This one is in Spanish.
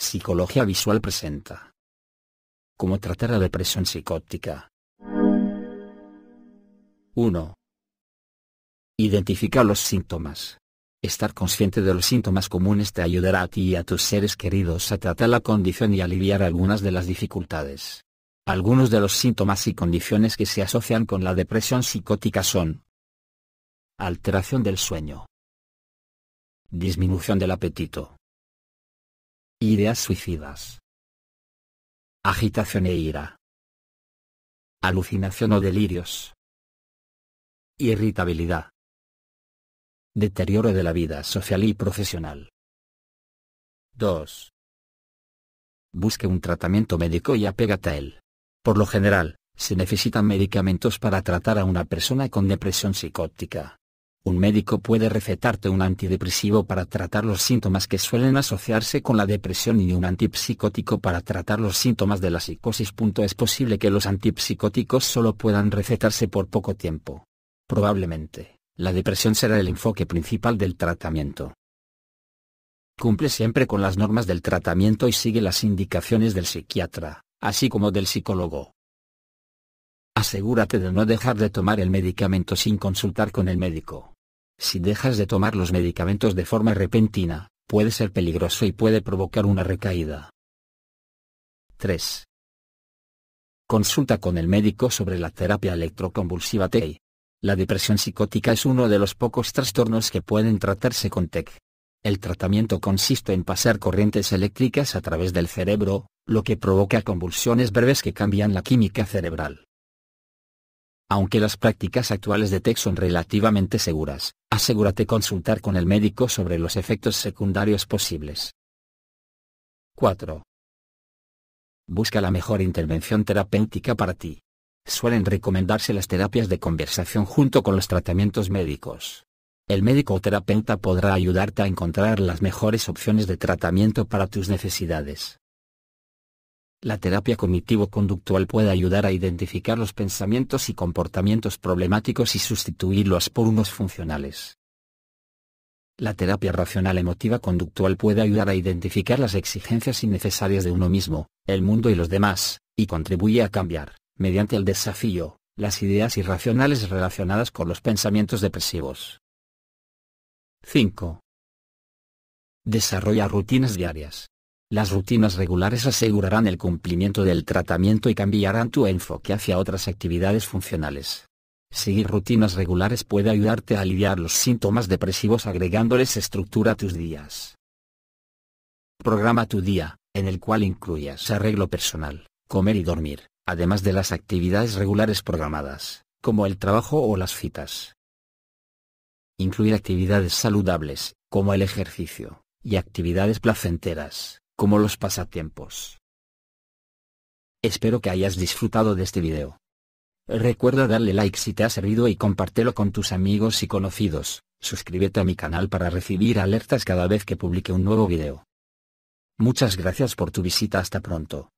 Psicología Visual presenta. Cómo tratar la depresión psicótica. 1. Identifica los síntomas. Estar consciente de los síntomas comunes te ayudará a ti y a tus seres queridos a tratar la condición y aliviar algunas de las dificultades. Algunos de los síntomas y condiciones que se asocian con la depresión psicótica son alteración del sueño, disminución del apetito, Ideas suicidas. Agitación e ira. Alucinación o delirios. Irritabilidad. Deterioro de la vida social y profesional. 2. Busque un tratamiento médico y apégate a él. Por lo general, se necesitan medicamentos para tratar a una persona con depresión psicótica. Un médico puede recetarte un antidepresivo para tratar los síntomas que suelen asociarse con la depresión y un antipsicótico para tratar los síntomas de la psicosis. Es posible que los antipsicóticos solo puedan recetarse por poco tiempo. Probablemente, la depresión será el enfoque principal del tratamiento. Cumple siempre con las normas del tratamiento y sigue las indicaciones del psiquiatra, así como del psicólogo. Asegúrate de no dejar de tomar el medicamento sin consultar con el médico. Si dejas de tomar los medicamentos de forma repentina, puede ser peligroso y puede provocar una recaída. 3. Consulta con el médico sobre la terapia electroconvulsiva TEI. La depresión psicótica es uno de los pocos trastornos que pueden tratarse con TEC. El tratamiento consiste en pasar corrientes eléctricas a través del cerebro, lo que provoca convulsiones breves que cambian la química cerebral. Aunque las prácticas actuales de TEC son relativamente seguras, asegúrate consultar con el médico sobre los efectos secundarios posibles. 4. Busca la mejor intervención terapéutica para ti. Suelen recomendarse las terapias de conversación junto con los tratamientos médicos. El médico o terapeuta podrá ayudarte a encontrar las mejores opciones de tratamiento para tus necesidades. La terapia cognitivo-conductual puede ayudar a identificar los pensamientos y comportamientos problemáticos y sustituirlos por unos funcionales. La terapia racional emotiva conductual puede ayudar a identificar las exigencias innecesarias de uno mismo, el mundo y los demás, y contribuye a cambiar, mediante el desafío, las ideas irracionales relacionadas con los pensamientos depresivos. 5. Desarrolla rutinas diarias. Las rutinas regulares asegurarán el cumplimiento del tratamiento y cambiarán tu enfoque hacia otras actividades funcionales. Seguir rutinas regulares puede ayudarte a aliviar los síntomas depresivos agregándoles estructura a tus días. Programa tu día, en el cual incluyas arreglo personal, comer y dormir, además de las actividades regulares programadas, como el trabajo o las citas. Incluir actividades saludables, como el ejercicio, y actividades placenteras, como los pasatiempos. Espero que hayas disfrutado de este video. Recuerda darle like si te ha servido y compártelo con tus amigos y conocidos, suscríbete a mi canal para recibir alertas cada vez que publique un nuevo video. Muchas gracias por tu visita hasta pronto.